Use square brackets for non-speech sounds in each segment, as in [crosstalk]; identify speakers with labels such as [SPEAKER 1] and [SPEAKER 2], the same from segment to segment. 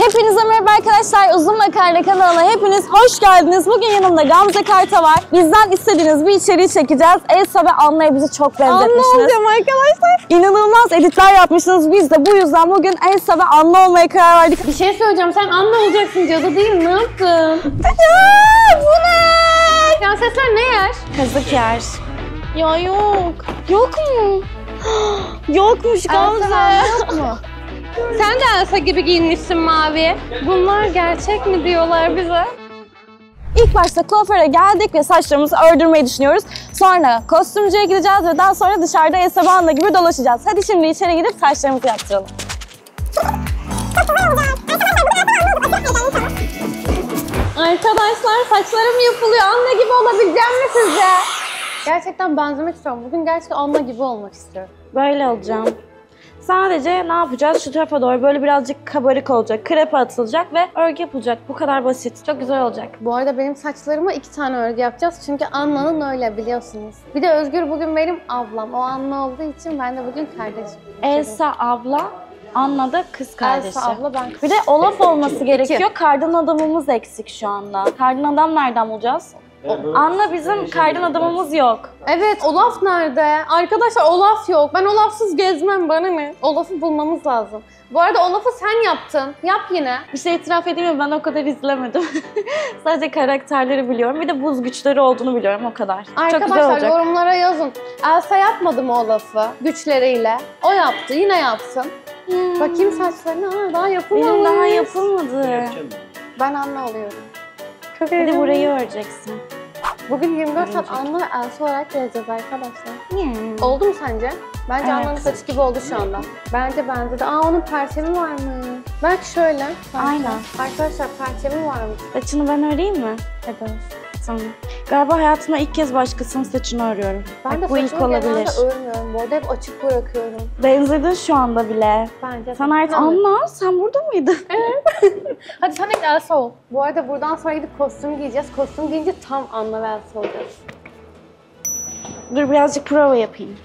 [SPEAKER 1] Hepinize merhaba arkadaşlar. Uzun Makarna kanalına hepiniz hoş geldiniz. Bugün yanımda Gamze Karta var. Bizden istediğiniz bir içeriği çekeceğiz. Elsa ve Anna'ya bizi çok benzetmişsiniz.
[SPEAKER 2] Anne olacağım arkadaşlar.
[SPEAKER 1] İnanılmaz editler yapmışsınız. Biz de bu yüzden bugün Elsa ve Anna olmaya karar verdik.
[SPEAKER 2] Bir şey söyleyeceğim. Sen anne olacaksın cadı değil mi? Ne yaptın?
[SPEAKER 1] Ya, bu ne?
[SPEAKER 2] Prensesler ne yer?
[SPEAKER 1] Kazık yer.
[SPEAKER 2] Ya yok.
[SPEAKER 1] Yok mu? [gasps] Yokmuş Gamze.
[SPEAKER 2] yok mu? [laughs] Sen de Elsa gibi giyinmişsin mavi. Bunlar gerçek mi diyorlar bize?
[SPEAKER 1] İlk başta kuaföre geldik ve saçlarımızı ördürmeyi düşünüyoruz. Sonra kostümcüye gideceğiz ve daha sonra dışarıda Anna gibi dolaşacağız. Hadi şimdi içeri gidip saçlarımızı yaptıralım.
[SPEAKER 2] Arkadaşlar saçlarım yapılıyor. Anne gibi olabileceğim mi sizce? Gerçekten benzemek istiyorum. Bugün gerçekten Anna gibi olmak istiyorum.
[SPEAKER 1] Böyle olacağım. Sadece ne yapacağız? Şu tarafa doğru böyle birazcık kabarık olacak. Krepe atılacak ve örgü yapılacak. Bu kadar basit. Çok güzel olacak.
[SPEAKER 2] Bu arada benim saçlarıma iki tane örgü yapacağız. Çünkü Anna'nın öyle biliyorsunuz. Bir de Özgür bugün benim ablam. O Anna olduğu için ben de bugün kardeşim.
[SPEAKER 1] Elsa abla, Anna da kız kardeşi.
[SPEAKER 2] Elsa abla ben
[SPEAKER 1] Bir de Olaf olması gerekiyor. Kardan adamımız eksik şu anda. Kardan adam nereden bulacağız? Anna bizim kardan adamımız yok.
[SPEAKER 2] Evet Olaf nerede? Arkadaşlar Olaf yok. Ben Olaf'sız gezmem bana ne? Olaf'ı bulmamız lazım. Bu arada Olaf'ı sen yaptın. Yap yine.
[SPEAKER 1] Bir şey itiraf edeyim mi? Ben o kadar izlemedim. [laughs] Sadece karakterleri biliyorum. Bir de buz güçleri olduğunu biliyorum o kadar. Çok güzel
[SPEAKER 2] Arkadaşlar
[SPEAKER 1] olacak.
[SPEAKER 2] yorumlara yazın. Elsa yapmadı mı Olaf'ı güçleriyle? O yaptı. Yine yapsın.
[SPEAKER 1] Hmm.
[SPEAKER 2] Bakayım saçlarına. Aa, daha yapılmamış.
[SPEAKER 1] Benim daha yapılmadı.
[SPEAKER 2] Ben Anna oluyorum. Çok
[SPEAKER 1] Bir de burayı öreceksin.
[SPEAKER 2] Bugün 24 saat Anna ve Elsa olarak gezeceğiz arkadaşlar.
[SPEAKER 1] Hmm.
[SPEAKER 2] Oldu mu sence? Bence
[SPEAKER 1] Evet.
[SPEAKER 2] Anna'nın saçı gibi oldu şu anda. Bence bence de. Aa onun perçemi var mı? Belki şöyle. Belki.
[SPEAKER 1] Aynen.
[SPEAKER 2] Arkadaşlar perçemi varmış.
[SPEAKER 1] Saçını ben öreyim mi?
[SPEAKER 2] Evet.
[SPEAKER 1] Tamam. Galiba hayatımda ilk kez başkasının saçını örüyorum.
[SPEAKER 2] Ben
[SPEAKER 1] Bak,
[SPEAKER 2] de
[SPEAKER 1] bu ilk olabilir.
[SPEAKER 2] örmüyorum. Bu arada hep açık bırakıyorum.
[SPEAKER 1] Benzedin şu anda bile.
[SPEAKER 2] Bence.
[SPEAKER 1] Sen artık. Anna sen burada mıydın? [laughs]
[SPEAKER 2] Hadi sen ilk Elsa ol. Bu arada buradan sonra gidip kostüm giyeceğiz. Kostüm giyince tam Anna ve Elsa olacağız.
[SPEAKER 1] Dur birazcık prova yapayım.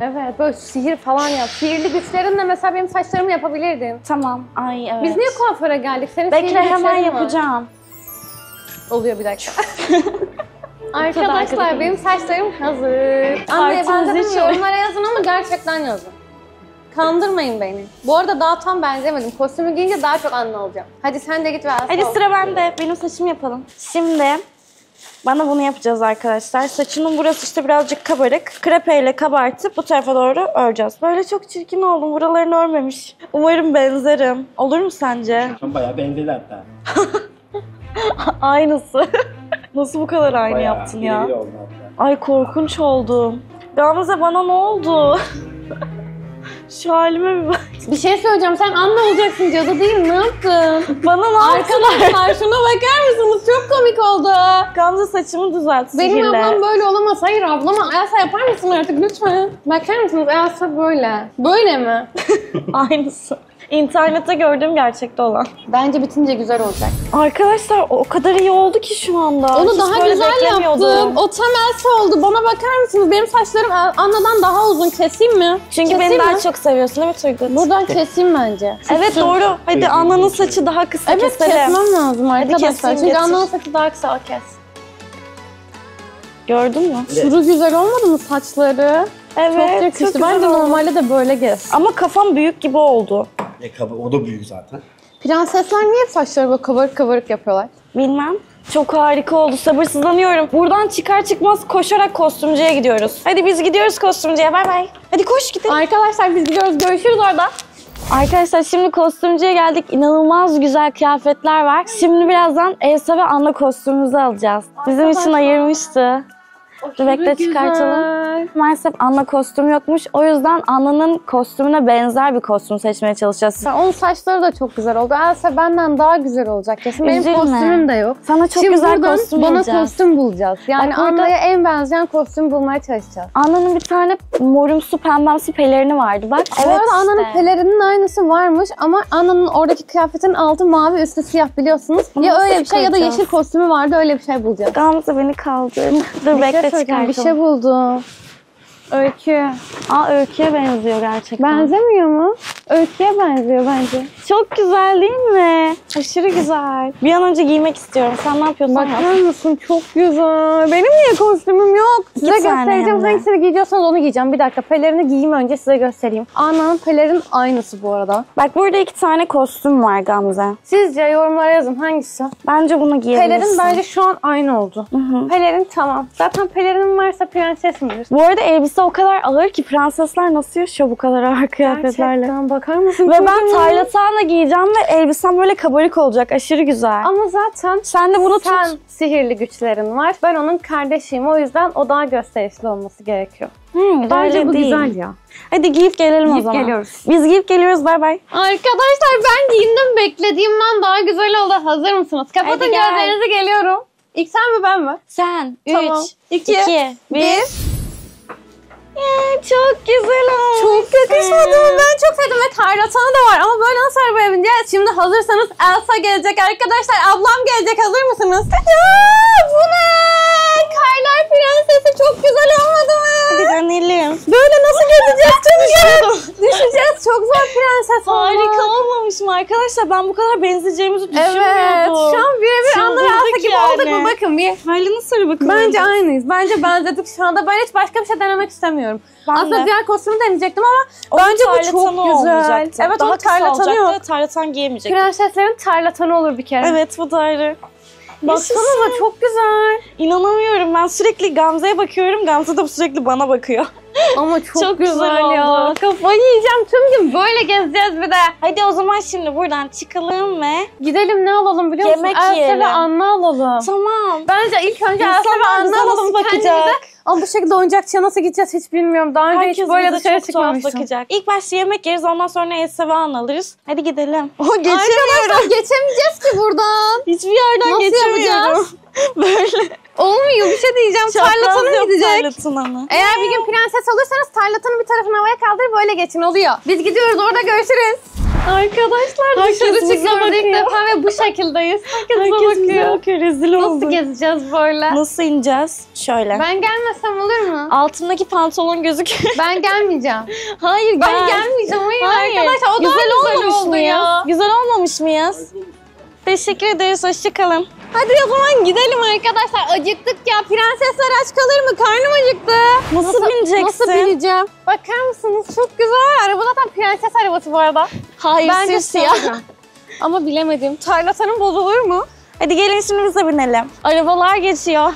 [SPEAKER 2] Evet böyle sihir falan yap. Sihirli güçlerinle mesela benim saçlarımı yapabilirdin.
[SPEAKER 1] Tamam. Ay evet.
[SPEAKER 2] Biz niye kuaföre geldik? Senin
[SPEAKER 1] Bekle
[SPEAKER 2] sihirli
[SPEAKER 1] hemen
[SPEAKER 2] güçlerin var.
[SPEAKER 1] yapacağım.
[SPEAKER 2] Oluyor bir dakika. [laughs]
[SPEAKER 1] arkada
[SPEAKER 2] Arkadaşlar benim saçlarım hazır. Anneye
[SPEAKER 1] Partimiz
[SPEAKER 2] benzedim
[SPEAKER 1] için.
[SPEAKER 2] yorumlara yazın ama gerçekten yazın. Kandırmayın beni. Bu arada daha tam benzemedim. Kostümü giyince daha çok anne olacağım. Hadi sen de git ve
[SPEAKER 1] Hadi
[SPEAKER 2] ol.
[SPEAKER 1] sıra bende. Benim saçımı yapalım. Şimdi bana bunu yapacağız arkadaşlar. Saçının burası işte birazcık kabarık. Krepeyle kabartıp bu tarafa doğru öreceğiz. Böyle çok çirkin oldum. Buralarını örmemiş. Umarım benzerim. Olur mu sence?
[SPEAKER 3] Bayağı benzedi hatta. [laughs] [laughs]
[SPEAKER 1] Aynısı. [laughs] Nasıl bu kadar aynı
[SPEAKER 3] Bayağı
[SPEAKER 1] yaptın ya?
[SPEAKER 3] oldu.
[SPEAKER 1] Ay korkunç oldum. Gamze bana ne oldu? [laughs] Şu halime bir bak.
[SPEAKER 2] Bir şey söyleyeceğim. Sen anne olacaksın cadı değil mi? Ne yaptın?
[SPEAKER 1] Bana ne yaptılar?
[SPEAKER 2] Arkadaşlar şuna bakar mısınız? Çok komik oldu.
[SPEAKER 1] Gamze saçımı düzelt
[SPEAKER 2] Benim
[SPEAKER 1] sihirle.
[SPEAKER 2] ablam böyle olamaz. Hayır ablama. Elsa yapar mısın artık lütfen? Bakar mısınız? Elsa böyle. Böyle mi?
[SPEAKER 1] Aynısı. İnternette gördüğüm gerçekte olan.
[SPEAKER 2] Bence bitince güzel olacak.
[SPEAKER 1] Arkadaşlar o kadar iyi oldu ki şu anda.
[SPEAKER 2] Onu
[SPEAKER 1] Hiç
[SPEAKER 2] daha
[SPEAKER 1] böyle
[SPEAKER 2] güzel
[SPEAKER 1] beklemiyordum.
[SPEAKER 2] yaptım. O tam Elsa oldu. Bana bakar mısınız? Benim saçlarım Anna'dan daha uzun. Keseyim mi?
[SPEAKER 1] Çünkü
[SPEAKER 2] Keseyim
[SPEAKER 1] beni daha
[SPEAKER 2] mi?
[SPEAKER 1] çok seviyorsun değil mi Turgut?
[SPEAKER 2] Buradan keseyim bence.
[SPEAKER 1] Evet doğru. Hadi Anna'nın saçı daha kısa
[SPEAKER 2] Evet
[SPEAKER 1] keselim.
[SPEAKER 2] kesmem lazım arkadaşlar. Çünkü
[SPEAKER 1] getir.
[SPEAKER 2] Anna'nın saçı daha kısa. O kes.
[SPEAKER 1] Gördün mü?
[SPEAKER 2] Şuru güzel olmadı mı saçları?
[SPEAKER 1] Evet.
[SPEAKER 2] çok yakıştı.
[SPEAKER 1] güzel
[SPEAKER 2] Bence
[SPEAKER 1] oldu.
[SPEAKER 2] normalde de böyle gez.
[SPEAKER 1] Ama kafam büyük gibi oldu.
[SPEAKER 3] E, kaba- o da büyük zaten.
[SPEAKER 2] Prensesler niye saçları böyle kabarık kabarık yapıyorlar?
[SPEAKER 1] Bilmem. Çok harika oldu. Sabırsızlanıyorum. Buradan çıkar çıkmaz koşarak kostümcüye gidiyoruz. Hadi biz gidiyoruz kostümcüye. Bay bay. Hadi koş gidelim.
[SPEAKER 2] Arkadaşlar biz gidiyoruz. Görüşürüz orada.
[SPEAKER 1] Arkadaşlar şimdi kostümcüye geldik. İnanılmaz güzel kıyafetler var. Şimdi birazdan Elsa ve Anna kostümümüzü alacağız. Bizim için ayırmıştı. Dur bekle çıkartalım. Maalesef Anna kostüm yokmuş. O yüzden Anna'nın kostümüne benzer bir kostüm seçmeye çalışacağız.
[SPEAKER 2] Onun saçları da çok güzel oldu. Elsa benden daha güzel olacak kesin. Benim
[SPEAKER 1] Üzülme.
[SPEAKER 2] kostümüm de yok.
[SPEAKER 1] Sana çok
[SPEAKER 2] Şimdi
[SPEAKER 1] güzel
[SPEAKER 2] buradan
[SPEAKER 1] kostüm
[SPEAKER 2] bana
[SPEAKER 1] bulacağız.
[SPEAKER 2] kostüm bulacağız. Yani
[SPEAKER 1] Bak burada-
[SPEAKER 2] Anna'ya en benzeyen kostüm bulmaya çalışacağız.
[SPEAKER 1] Anna'nın bir tane morumsu pembemsi pelerini vardı. Bak
[SPEAKER 2] Bu arada Anna'nın
[SPEAKER 1] işte.
[SPEAKER 2] pelerinin aynısı varmış ama Anna'nın oradaki kıyafetin altı mavi üstü siyah biliyorsunuz.
[SPEAKER 1] Bunu
[SPEAKER 2] ya
[SPEAKER 1] nasıl
[SPEAKER 2] öyle bir şey ya da
[SPEAKER 1] çıkaracağız?
[SPEAKER 2] yeşil kostümü vardı öyle bir şey bulacağız.
[SPEAKER 1] Gamze beni kaldır. Dur bekle Çıkartalım.
[SPEAKER 2] Bir şey buldum. Öykü.
[SPEAKER 1] Aa öyküye benziyor gerçekten.
[SPEAKER 2] Benzemiyor mu? Öyküye benziyor bence.
[SPEAKER 1] Çok güzel değil mi? Aşırı güzel. Bir an önce giymek istiyorum. Sen ne yapıyorsun?
[SPEAKER 2] Bakar mısın? Çok güzel. Benim niye kostümüm yok? Size
[SPEAKER 1] tane
[SPEAKER 2] göstereceğim.
[SPEAKER 1] hem de.
[SPEAKER 2] Hangisini giyiyorsanız onu giyeceğim. Bir dakika. Pelerini giyeyim önce size göstereyim. Ana'nın pelerin aynısı bu arada.
[SPEAKER 1] Bak burada iki tane kostüm var Gamze.
[SPEAKER 2] Sizce yorumlara yazın hangisi?
[SPEAKER 1] Bence bunu giyebilirsin.
[SPEAKER 2] Pelerin bence şu an aynı oldu. Pelerin tamam. Zaten pelerinim varsa prenses midir?
[SPEAKER 1] Bu arada elbise o kadar ağır ki prensesler nasıl yaşıyor bu kadar ağır kıyafetlerle?
[SPEAKER 2] Gerçekten bakar mısın?
[SPEAKER 1] Ve ben
[SPEAKER 2] Kocaman.
[SPEAKER 1] tarlatağına giyeceğim ve elbisem böyle kabarık olacak. Aşırı güzel.
[SPEAKER 2] Ama zaten
[SPEAKER 1] Sen de bunu
[SPEAKER 2] sen
[SPEAKER 1] tut.
[SPEAKER 2] sihirli güçlerin var. Ben onun kardeşiyim. O yüzden o daha gösterişli olması gerekiyor.
[SPEAKER 1] Hmm,
[SPEAKER 2] Bence bu
[SPEAKER 1] değil.
[SPEAKER 2] güzel ya.
[SPEAKER 1] Hadi giyip gelelim o
[SPEAKER 2] Giyip
[SPEAKER 1] zaman.
[SPEAKER 2] geliyoruz.
[SPEAKER 1] Biz giyip geliyoruz. Bay bay.
[SPEAKER 2] Arkadaşlar ben giyindim. Beklediğimden daha güzel oldu. Hazır mısınız? Kapatın
[SPEAKER 1] Hadi gel.
[SPEAKER 2] gözlerinizi geliyorum. İlk sen mi ben mi?
[SPEAKER 1] Sen.
[SPEAKER 2] Tamam.
[SPEAKER 1] 3,
[SPEAKER 2] İki,
[SPEAKER 1] 2, 1.
[SPEAKER 2] bir.
[SPEAKER 1] Çok güzel olmuş.
[SPEAKER 2] Çok yakışmadı mı? Ben çok sevdim ve tarlatanı da var. Ama böyle nasıl arabaya bineceğiz? Şimdi hazırsanız Elsa gelecek arkadaşlar. Ablam gelecek. Hazır mısınız? Ya bu ne? Karlar Prensesi çok güzel olmadı mı?
[SPEAKER 1] Hadi dönelim.
[SPEAKER 2] Böyle nasıl gezeceğiz tüm gün? Düşeceğiz. Çok zor prenses olmak.
[SPEAKER 1] Harika olmamış mı arkadaşlar? Ben bu kadar benzeyeceğimizi
[SPEAKER 2] Evet.
[SPEAKER 1] düşünmüyordum.
[SPEAKER 2] Şu an birebir Elsa
[SPEAKER 1] Çıldırdık
[SPEAKER 2] gibi
[SPEAKER 1] yani.
[SPEAKER 2] olduk mu? Bakın bir.
[SPEAKER 1] Haline sarı bakın.
[SPEAKER 2] Bence aynıyız. Bence benzedik şu anda. Ben hiç başka bir şey denemek istemiyorum.
[SPEAKER 1] Ben
[SPEAKER 2] Aslında
[SPEAKER 1] de.
[SPEAKER 2] diğer kostümü deneyecektim ama
[SPEAKER 1] Onun
[SPEAKER 2] bence bu çok güzel.
[SPEAKER 1] olmayacaktı.
[SPEAKER 2] Evet
[SPEAKER 1] Daha
[SPEAKER 2] onun tarlatanı yok.
[SPEAKER 1] Tarlatan giyemeyecekti.
[SPEAKER 2] Prenseslerin tarlatanı olur bir kere.
[SPEAKER 1] Evet bu da ayrı.
[SPEAKER 2] Baksanıza çok güzel.
[SPEAKER 1] İnanamıyorum ben sürekli Gamze'ye bakıyorum. Gamze de sürekli bana bakıyor.
[SPEAKER 2] Ama [laughs] çok,
[SPEAKER 1] Çok
[SPEAKER 2] güzel,
[SPEAKER 1] güzel
[SPEAKER 2] ya. Kafayı yiyeceğim. Tüm gün böyle gezeceğiz bir de.
[SPEAKER 1] Hadi o zaman şimdi buradan çıkalım ve...
[SPEAKER 2] Gidelim ne alalım biliyor musun?
[SPEAKER 1] Yemek
[SPEAKER 2] Elsa
[SPEAKER 1] yiyelim.
[SPEAKER 2] ve Anna alalım.
[SPEAKER 1] Tamam.
[SPEAKER 2] Bence ilk önce Elsa ve Anna alalım
[SPEAKER 1] bakacak?
[SPEAKER 2] kendimize. Ama bu şekilde oyuncakçıya nasıl gideceğiz hiç bilmiyorum. Daha önce
[SPEAKER 1] Herkes
[SPEAKER 2] hiç böyle dışarı çıkmamıştım.
[SPEAKER 1] bakacak. İlk başta yemek yeriz ondan sonra Elsa ve Anna alırız. Hadi gidelim. [laughs] O
[SPEAKER 2] Arkadaşlar geçemeyeceğiz ki buradan.
[SPEAKER 1] Hiçbir yerden
[SPEAKER 2] Nasıl
[SPEAKER 1] geçemiyorum.
[SPEAKER 2] yapacağız? [laughs]
[SPEAKER 1] Böyle.
[SPEAKER 2] Olmuyor bir şey diyeceğim. Tarlatanı
[SPEAKER 1] yok
[SPEAKER 2] gidecek.
[SPEAKER 1] tarlatanı.
[SPEAKER 2] Eğer bir gün prenses olursanız tarlatanın bir tarafını havaya kaldırıp böyle geçin oluyor. Biz gidiyoruz orada görüşürüz. Arkadaşlar
[SPEAKER 1] Herkes
[SPEAKER 2] dışarı çıkıyoruz ilk defa ve bu şekildeyiz. Herkes,
[SPEAKER 1] Herkes bize
[SPEAKER 2] bakıyor.
[SPEAKER 1] bakıyor. Rezil
[SPEAKER 2] Nasıl
[SPEAKER 1] olduk.
[SPEAKER 2] gezeceğiz böyle?
[SPEAKER 1] Nasıl ineceğiz? Şöyle.
[SPEAKER 2] Ben gelmesem olur mu?
[SPEAKER 1] Altındaki pantolon gözüküyor.
[SPEAKER 2] Ben [laughs] gelmeyeceğim.
[SPEAKER 1] Hayır
[SPEAKER 2] Ben
[SPEAKER 1] gel.
[SPEAKER 2] gelmeyeceğim. Hayır,
[SPEAKER 1] Hayır.
[SPEAKER 2] arkadaşlar o
[SPEAKER 1] güzel
[SPEAKER 2] daha güzel
[SPEAKER 1] olmamış
[SPEAKER 2] oldu
[SPEAKER 1] mıyız?
[SPEAKER 2] ya.
[SPEAKER 1] Güzel olmamış mıyız? Teşekkür ederiz. Hoşçakalın.
[SPEAKER 2] Hadi o zaman gidelim arkadaşlar. Acıktık ya. Prensesler aç kalır mı? Karnım acıktı.
[SPEAKER 1] Nasıl, bineceksin?
[SPEAKER 2] Nasıl bineceğim? Bakar mısınız? Çok güzel. Araba zaten prenses arabası bu arada.
[SPEAKER 1] Hayır
[SPEAKER 2] Bence sonra. [laughs] Ama bilemedim. Tarlatanın bozulur mu?
[SPEAKER 1] Hadi gelin şimdi bize binelim. Arabalar geçiyor.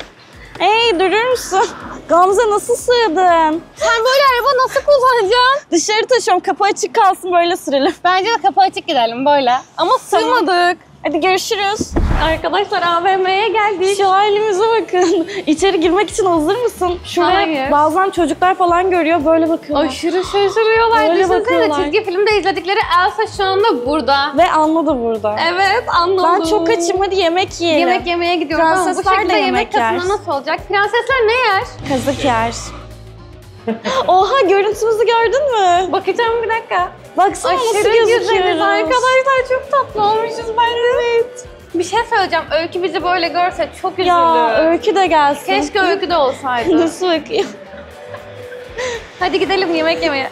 [SPEAKER 1] Hey durur musun? Gamze nasıl sığdın?
[SPEAKER 2] Sen böyle araba nasıl kullanacaksın?
[SPEAKER 1] Dışarı taşıyorum. Kapı açık kalsın böyle sürelim.
[SPEAKER 2] Bence de kapı açık gidelim böyle. Ama sığmadık.
[SPEAKER 1] Hadi görüşürüz.
[SPEAKER 2] Arkadaşlar AVM'ye geldik.
[SPEAKER 1] Şu halimize bakın. [laughs] İçeri girmek için hazır mısın? Şuraya
[SPEAKER 2] Hayır.
[SPEAKER 1] bazen çocuklar falan görüyor böyle bakıyorlar.
[SPEAKER 2] Aşırı şaşırıyorlar.
[SPEAKER 1] Öyle
[SPEAKER 2] Düşünsene
[SPEAKER 1] bakıyorlar.
[SPEAKER 2] çizgi filmde izledikleri Elsa şu anda burada.
[SPEAKER 1] Ve Anna da burada.
[SPEAKER 2] Evet anladım.
[SPEAKER 1] Ben çok açım hadi yemek yiyelim.
[SPEAKER 2] Yemek yemeye gidiyoruz. Ama bu
[SPEAKER 1] Prensesler de
[SPEAKER 2] şekilde yemek
[SPEAKER 1] yemek yer.
[SPEAKER 2] kasına nasıl olacak? Prensesler ne yer?
[SPEAKER 1] Kazık yer. [laughs] Oha görüntümüzü gördün mü?
[SPEAKER 2] Bakacağım bir dakika.
[SPEAKER 1] Baksana nasıl
[SPEAKER 2] Aşırı
[SPEAKER 1] gözüküyoruz.
[SPEAKER 2] güzeliz arkadaşlar. Çok tatlı olmuşuz bence. Evet. Bir şey söyleyeceğim. Öykü bizi böyle görse çok üzülür.
[SPEAKER 1] Ya öykü de gelsin.
[SPEAKER 2] Keşke Öykü de olsaydı. [laughs]
[SPEAKER 1] Nasıl bakıyor?
[SPEAKER 2] Hadi gidelim yemek yemeye.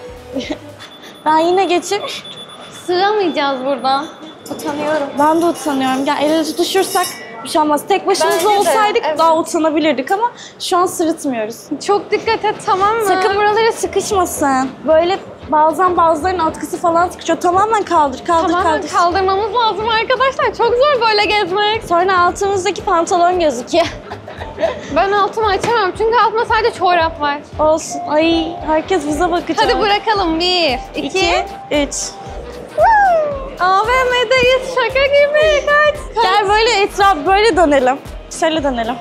[SPEAKER 1] Ben yine geçeyim.
[SPEAKER 2] Sığamayacağız buradan. Utanıyorum.
[SPEAKER 1] Ben de utanıyorum. Gel el ele tutuşursak bir şey olmaz. Tek başımıza
[SPEAKER 2] Bence de,
[SPEAKER 1] olsaydık
[SPEAKER 2] evet.
[SPEAKER 1] daha utanabilirdik ama şu an sırıtmıyoruz.
[SPEAKER 2] Çok dikkat et tamam mı?
[SPEAKER 1] Sakın buralara sıkışmasın. Böyle bazen bazılarının atkısı falan sıkışıyor. Tamamen kaldır, kaldır,
[SPEAKER 2] Tamamen
[SPEAKER 1] kaldır.
[SPEAKER 2] kaldırmamız lazım arkadaşlar. Çok zor böyle gezmek.
[SPEAKER 1] Sonra altımızdaki pantolon gözüküyor. [laughs]
[SPEAKER 2] Ben altımı açamam çünkü altımda sadece çorap var.
[SPEAKER 1] Olsun. Ay herkes bize bakacak.
[SPEAKER 2] Hadi bırakalım. Bir, iki.
[SPEAKER 1] İki, üç.
[SPEAKER 2] AVM'deyiz. Şaka gibi. Kaç. kaç.
[SPEAKER 1] Gel böyle etraf böyle dönelim. Şöyle dönelim.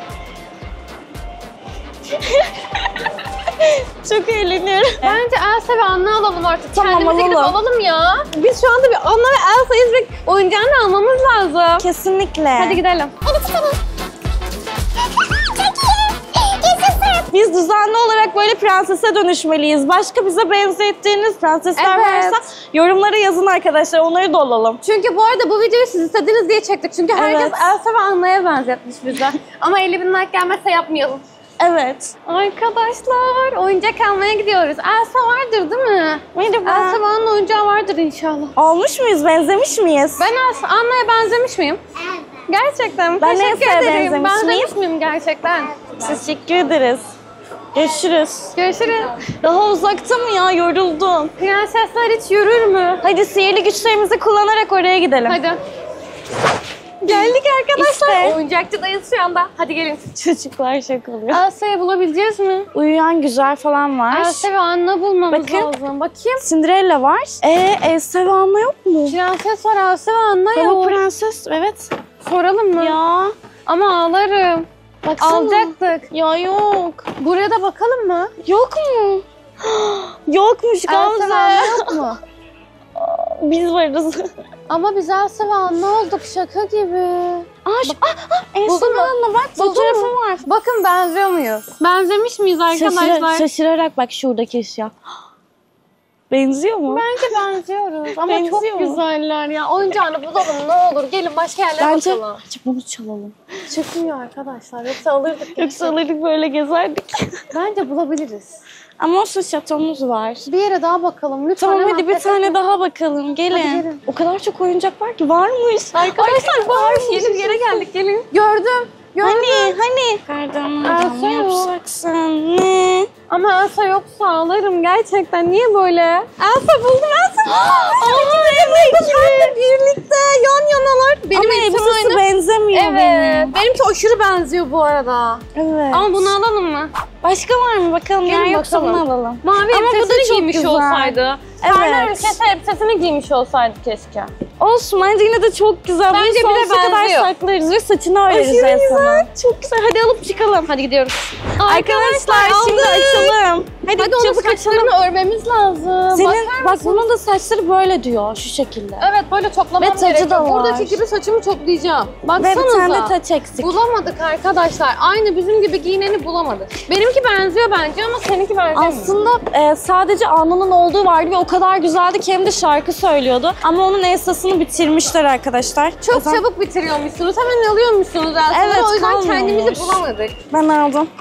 [SPEAKER 1] [laughs] [laughs] Çok eğleniyorum.
[SPEAKER 2] Bence Elsa ve Anna alalım artık.
[SPEAKER 1] Tamam,
[SPEAKER 2] Kendimize gidip
[SPEAKER 1] alalım.
[SPEAKER 2] alalım ya. Biz şu anda bir Anna ve Elsa'yız ve oyuncağını almamız lazım.
[SPEAKER 1] Kesinlikle.
[SPEAKER 2] Hadi gidelim. Hadi çıkalım.
[SPEAKER 1] Biz düzenli olarak böyle prensese dönüşmeliyiz. Başka bize benzettiğiniz prensesler
[SPEAKER 2] Evet.
[SPEAKER 1] varsa yorumlara yazın arkadaşlar. Onları da olalım.
[SPEAKER 2] Çünkü bu arada bu videoyu siz istediniz diye çektik. Çünkü herkes
[SPEAKER 1] Evet.
[SPEAKER 2] Elsa ve Anna'ya benzetmiş bize. Ama 50 bin like gelmezse yapmayalım.
[SPEAKER 1] Evet.
[SPEAKER 2] Arkadaşlar oyuncak almaya gidiyoruz. Elsa vardır değil mi?
[SPEAKER 1] Merhaba.
[SPEAKER 2] Elsa Bağ'ın oyuncağı vardır inşallah.
[SPEAKER 1] Olmuş muyuz? Benzemiş miyiz?
[SPEAKER 2] Ben Elsa, Anna'ya benzemiş miyim? Gerçekten mi?
[SPEAKER 1] Ben
[SPEAKER 2] Teşekkür
[SPEAKER 1] Elsa'ya
[SPEAKER 2] ederim.
[SPEAKER 1] benzemiş
[SPEAKER 2] Benzemiş miyim gerçekten?
[SPEAKER 1] Teşekkür ederiz. Görüşürüz.
[SPEAKER 2] Görüşürüz.
[SPEAKER 1] Daha uzakta mı ya? Yoruldum.
[SPEAKER 2] Prensesler hiç yürür mü?
[SPEAKER 1] Hadi sihirli güçlerimizi kullanarak oraya gidelim.
[SPEAKER 2] Hadi. Geldik arkadaşlar.
[SPEAKER 1] İşte.
[SPEAKER 2] Oyuncakçıdayız şu anda. Hadi gelin.
[SPEAKER 1] Çocuklar şaka oluyor.
[SPEAKER 2] Elsa'yı bulabileceğiz mi?
[SPEAKER 1] Uyuyan güzel falan var.
[SPEAKER 2] Elsa ve Anna bulmamız
[SPEAKER 1] Bakın.
[SPEAKER 2] lazım. Bakayım.
[SPEAKER 1] Cinderella var. Ee, Elsa ve Anna yok mu?
[SPEAKER 2] Prenses var Elsa ve Anna
[SPEAKER 1] Baba
[SPEAKER 2] yok.
[SPEAKER 1] prenses. Evet.
[SPEAKER 2] Soralım mı?
[SPEAKER 1] Ya.
[SPEAKER 2] Ama ağlarım.
[SPEAKER 1] Baksana.
[SPEAKER 2] Alacaktık.
[SPEAKER 1] Ya yok.
[SPEAKER 2] Buraya da bakalım mı?
[SPEAKER 1] Yok mu? [gasps] Yokmuş
[SPEAKER 2] Elsa ve Anna
[SPEAKER 1] Gamze.
[SPEAKER 2] yok mu? [laughs]
[SPEAKER 1] Biz varız. [laughs]
[SPEAKER 2] Ama biz Elsa ve Anna olduk şaka gibi.
[SPEAKER 1] Aa, şu, ah, ah,
[SPEAKER 2] Buldun mu?
[SPEAKER 1] Anna bak
[SPEAKER 2] Buldun
[SPEAKER 1] fotoğrafı
[SPEAKER 2] mu?
[SPEAKER 1] var.
[SPEAKER 2] Bakın benziyor muyuz? Benzemiş miyiz
[SPEAKER 1] Şaşıra- şaşırarak bak şuradaki ışığa. Benziyor mu?
[SPEAKER 2] Bence benziyoruz ama
[SPEAKER 1] Benziyor
[SPEAKER 2] çok
[SPEAKER 1] mu?
[SPEAKER 2] güzeller ya. Oyuncağını bulalım ne olur. Gelin başka yerlere
[SPEAKER 1] Bence
[SPEAKER 2] bakalım.
[SPEAKER 1] bunu çalalım.
[SPEAKER 2] Çıkmıyor arkadaşlar. Yoksa alırdık.
[SPEAKER 1] Yoksa alırdık böyle gezerdik.
[SPEAKER 2] Bence bulabiliriz.
[SPEAKER 1] Ama olsun şatomuz var.
[SPEAKER 2] Bir yere daha bakalım lütfen.
[SPEAKER 1] Tamam
[SPEAKER 2] hemen
[SPEAKER 1] hadi bir tane
[SPEAKER 2] etme.
[SPEAKER 1] daha bakalım. Gelin.
[SPEAKER 2] Hadi gelin.
[SPEAKER 1] O kadar çok oyuncak var ki varmış.
[SPEAKER 2] Arkadaşlar varmış. Yeni bir yere geldik gelin. Gördüm. Gördüm.
[SPEAKER 1] Hani hani? Kardan
[SPEAKER 2] Elsa
[SPEAKER 1] yapacaksın. Ne?
[SPEAKER 2] Ama Elsa yoksa ağlarım gerçekten. Niye böyle? Elsa buldum Elsa. [gasps] Aa, evet. birlikte yanalar. Benim
[SPEAKER 1] Ama elbisesi
[SPEAKER 2] aynı.
[SPEAKER 1] benzemiyor
[SPEAKER 2] Evet.
[SPEAKER 1] benim.
[SPEAKER 2] Benimki aşırı benziyor bu arada.
[SPEAKER 1] Evet.
[SPEAKER 2] Ama bunu alalım mı?
[SPEAKER 1] Başka var mı bakalım?
[SPEAKER 2] Gelin
[SPEAKER 1] Yer yoksa bunu alalım.
[SPEAKER 2] Mavi
[SPEAKER 1] Ama bu da çok
[SPEAKER 2] giymiş
[SPEAKER 1] güzel.
[SPEAKER 2] olsaydı.
[SPEAKER 1] Evet.
[SPEAKER 2] Ülkesi elbisesini giymiş olsaydı keşke.
[SPEAKER 1] Olsun bence yine de çok güzel.
[SPEAKER 2] Bence
[SPEAKER 1] Bunu
[SPEAKER 2] bir de
[SPEAKER 1] sonsuza kadar
[SPEAKER 2] benziyor.
[SPEAKER 1] saklarız ve saçını öreriz
[SPEAKER 2] Aşırı
[SPEAKER 1] Elsa'nın. Çok güzel. Hadi alıp çıkalım.
[SPEAKER 2] Hadi gidiyoruz.
[SPEAKER 1] Arkadaşlar şimdi
[SPEAKER 2] aldık.
[SPEAKER 1] açalım. Hadi,
[SPEAKER 2] Hadi
[SPEAKER 1] çabuk açalım.
[SPEAKER 2] saçlarını örmemiz lazım.
[SPEAKER 1] Senin
[SPEAKER 2] Bakar
[SPEAKER 1] bak
[SPEAKER 2] mısın?
[SPEAKER 1] bunun da saçları böyle diyor şu şekilde.
[SPEAKER 2] Evet böyle toplamam
[SPEAKER 1] Ve tacı da var.
[SPEAKER 2] Buradaki gibi saçımı toplayacağım.
[SPEAKER 1] Ve
[SPEAKER 2] Baksanıza.
[SPEAKER 1] bir tane de taç eksik.
[SPEAKER 2] Bulamadık arkadaşlar. Aynı bizim gibi giyineni bulamadık. Benimki benziyor bence ama seninki benzemiyor.
[SPEAKER 1] Aslında e, sadece Ana'nın olduğu vardı ve o kadar güzeldi ki hem de şarkı söylüyordu. Ama onun esasını bitirmişler arkadaşlar.
[SPEAKER 2] çok
[SPEAKER 1] zaman
[SPEAKER 2] çabuk bitiriyormuşsunuz. Hemen alıyormuşsunuz Elsa'ları.
[SPEAKER 1] Evet,
[SPEAKER 2] o yüzden
[SPEAKER 1] kalmıyormuş.
[SPEAKER 2] kendimizi bulamadık.
[SPEAKER 1] Ben aldım. [gasps]